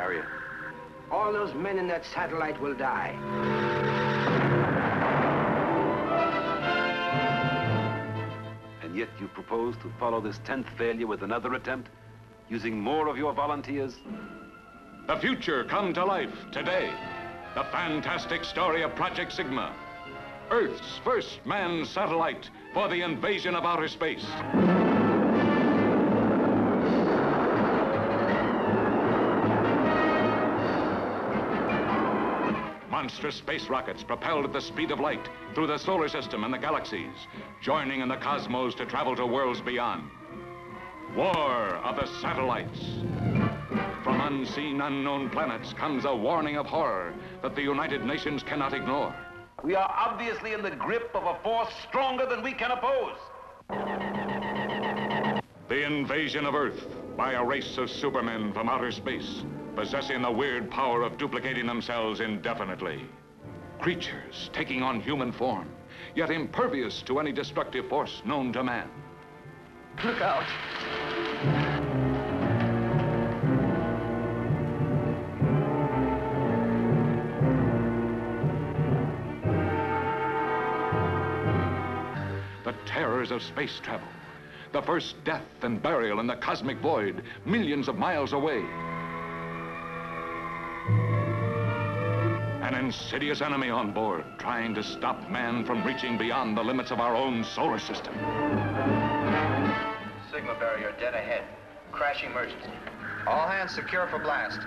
barrier. All those men in that satellite will die. And yet you propose to follow this 10th failure with another attempt, using more of your volunteers? The future come to life today. The fantastic story of Project Sigma. Earth's first manned satellite for the invasion of outer space. Monstrous space rockets propelled at the speed of light through the solar system and the galaxies, joining in the cosmos to travel to worlds beyond. War of the satellites. From unseen, unknown planets comes a warning of horror that the United Nations cannot ignore. We are obviously in the grip of a force stronger than we can oppose. The invasion of Earth by a race of supermen from outer space, possessing the weird power of duplicating themselves indefinitely. Creatures taking on human form, yet impervious to any destructive force known to man. Look out. The terrors of space travel. The first death and burial in the cosmic void, millions of miles away. An insidious enemy on board, trying to stop man from reaching beyond the limits of our own solar system. Sigma barrier dead ahead. Crash emergency. All hands secure for blast.